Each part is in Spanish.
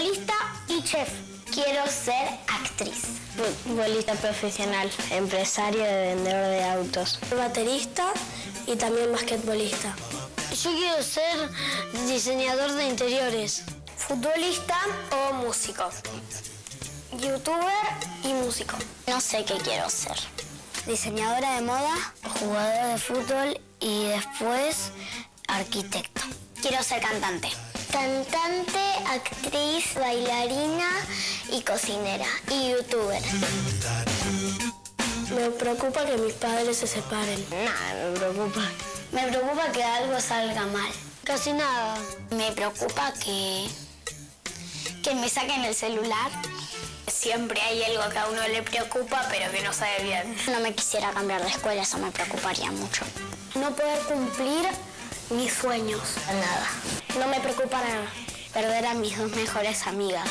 futbolista y chef. Quiero ser actriz. Futbolista profesional, empresario de vendedor de autos. Baterista y también basquetbolista. Yo quiero ser diseñador de interiores. Futbolista o músico. Youtuber y músico. No sé qué quiero ser. Diseñadora de moda, Jugador de fútbol y después arquitecto. quiero ser cantante. Cantante, actriz, bailarina y cocinera. Y youtuber. Me preocupa que mis padres se separen. Nada, me preocupa. Me preocupa que algo salga mal. Casi nada. Me preocupa que, que me saquen el celular. Siempre hay algo que a uno le preocupa, pero que no sabe bien. No me quisiera cambiar de escuela, eso me preocuparía mucho. No poder cumplir mis sueños. Nada. No me preocupa nada. Perder a mis dos mejores amigas.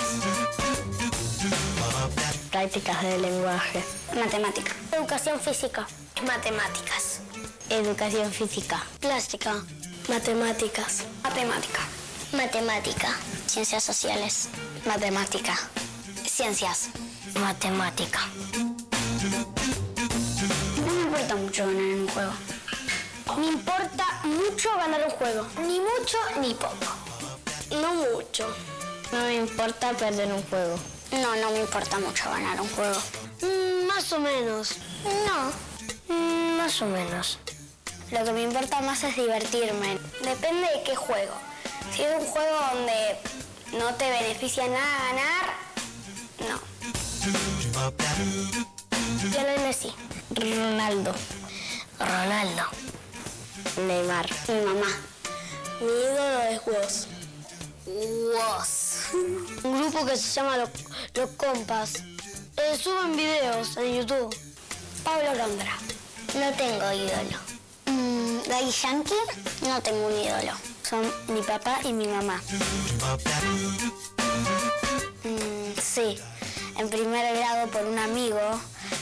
Prácticas de lenguaje. Matemática. Educación física. Matemáticas. Educación física. Plástica. Matemáticas. Matemática. Matemática. Ciencias sociales. Matemática. Ciencias. Matemática. No me importa mucho ganar en un juego. Me importa mucho ganar un juego. Ni mucho ni poco. No mucho. No me importa perder un juego. No, no me importa mucho ganar un juego. Mm, más o menos. No. Mm, más o menos. Lo que me importa más es divertirme. Depende de qué juego. Si es un juego donde no te beneficia nada ganar, no. Lionel Messi. Ronaldo. Ronaldo. Neymar. Mi mamá. Mi ídolo es vos. Woz. Un grupo que se llama Los, Los Compas. Eh, suben videos en YouTube. Pablo Londra. No tengo ídolo. Mm, Daddy Yankee. No tengo un ídolo. Son mi papá y mi mamá. Mm, sí, en primer grado por un amigo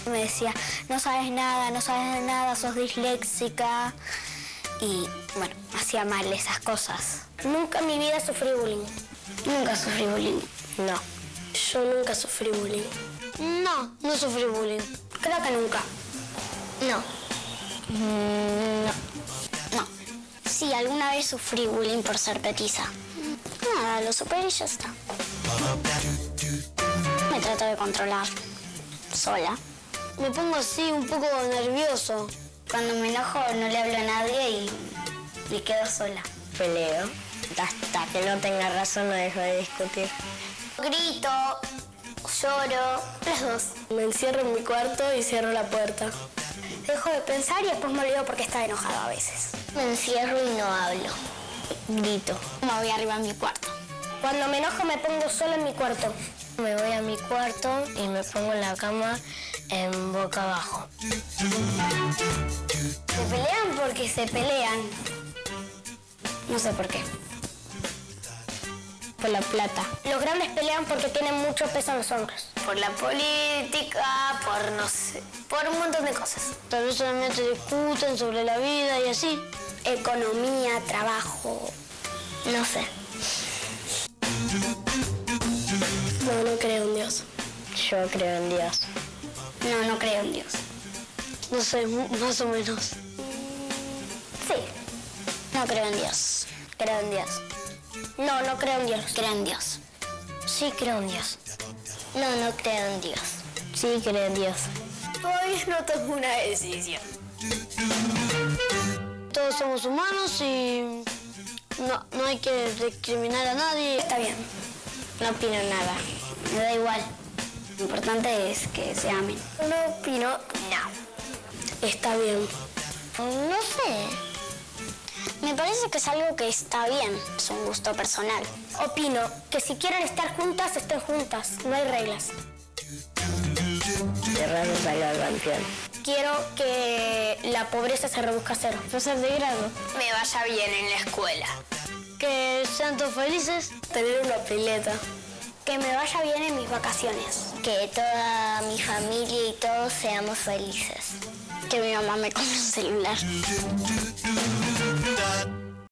me decía, no sabes nada, no sabes nada, sos disléxica. Y bueno, hacía mal esas cosas. Nunca en mi vida sufrí bullying. Nunca sufrí bullying. No. Yo nunca sufrí bullying. No, no sufrí bullying. Creo que nunca. No. Mm, no. No. Sí, alguna vez sufrí bullying por ser petiza. Nada, lo superé y ya está. Me trato de controlar. Sola. Me pongo así un poco nervioso. Cuando me enojo no le hablo a nadie y me quedo sola. Peleo. Hasta que no tenga razón no dejo de discutir. Grito, lloro, las dos. Me encierro en mi cuarto y cierro la puerta. Dejo de pensar y después me olvido porque estaba enojado a veces. Me encierro y no hablo. Grito. Me voy arriba a mi cuarto. Cuando me enojo me pongo solo en mi cuarto. Me voy a mi cuarto y me pongo en la cama en boca abajo. Se pelean porque se pelean. No sé por qué. Por la plata. Los grandes pelean porque tienen mucho peso en los hombros. Por la política, por no sé, por un montón de cosas. Tal vez solamente discuten sobre la vida y así. Economía, trabajo, no sé. No, no creo en Dios. Yo creo en Dios. No, no creo en Dios. No sé, más o menos. Sí. No creo en Dios. Creo en Dios. No, no creo en Dios. Creo en Dios. Sí creo en Dios. No, no creo en Dios. Sí creo en Dios. Todavía no tomo una decisión. Todos somos humanos y no, no hay que discriminar a nadie. Está bien. No opino nada. Me da igual. Lo importante es que se amen. No opino No. Está bien. No sé. Me parece que es algo que está bien. Es un gusto personal. Opino que si quieren estar juntas, estén juntas. No hay reglas. Quiero que la pobreza se reduzca a cero. Pasar de grado. Me vaya bien en la escuela. Que sean todos felices. Tener una pileta. Que me vaya bien en mis vacaciones. Que toda mi familia y todos seamos felices. Que mi mamá me compre un celular.